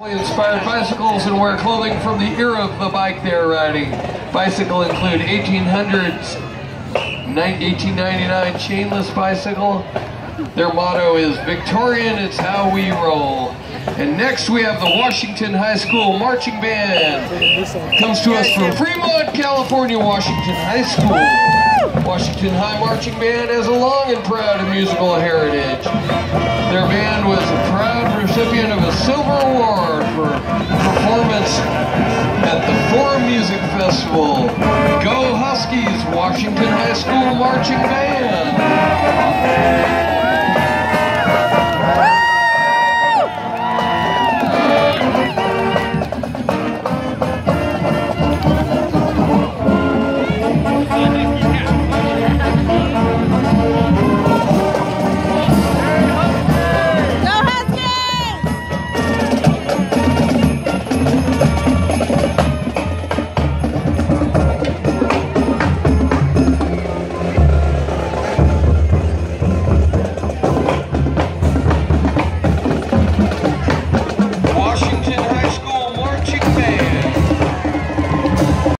Inspired bicycles and wear clothing from the era of the bike they're riding. Bicycle include 1800s, 1899 chainless bicycle. Their motto is Victorian, it's how we roll. And next we have the Washington High School Marching Band. Comes to us from Fremont, California, Washington High School. Washington High Marching Band has a long and proud musical heritage. Their band was a proud recipient of a silver award performance at the Forum Music Festival. Go Huskies, Washington High School Marching Band.